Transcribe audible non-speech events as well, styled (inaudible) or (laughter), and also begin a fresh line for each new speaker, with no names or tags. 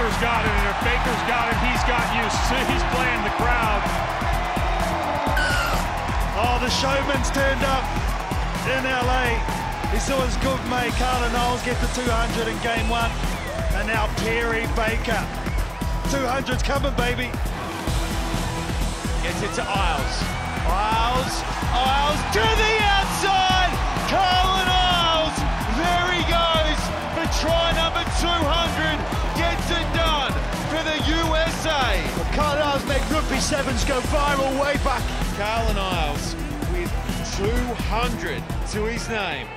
Baker's got it, and if Baker's got it, he's got you. (laughs) He's playing the crowd.
Oh, the showman's turned up in LA. He saw his good mate Carlin Isles get to 200 in game one. And now Perry Baker. 200's coming, baby.
Gets it to Isles. Isles,
sevens go viral way back.
Carlin Isles with 200 to his name.